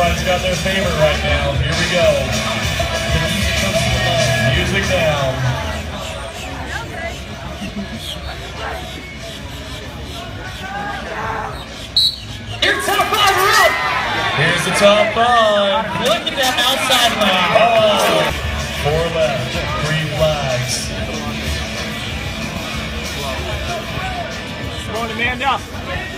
Everybody's got their favorite right now. Here we go. Music down. Your top five are up. Here's the top five. Look at that outside lane. Four left, three flags. To man up.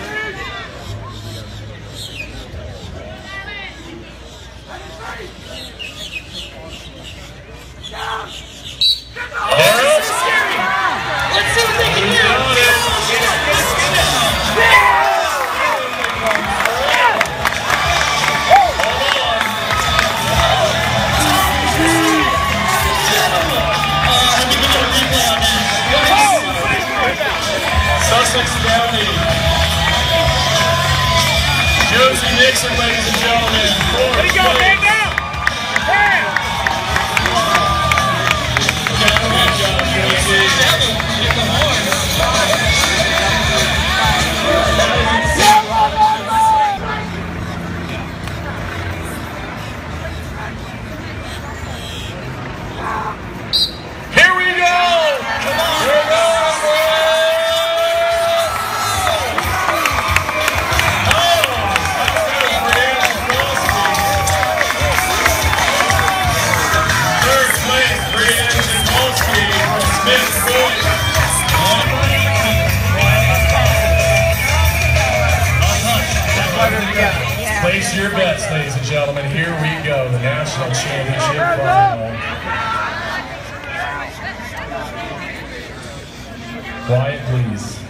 Josie Nixon, ladies and gentlemen. There you go, man, now. Place, your bets, ladies and gentlemen. Here we go, the national championship final. Quiet, please.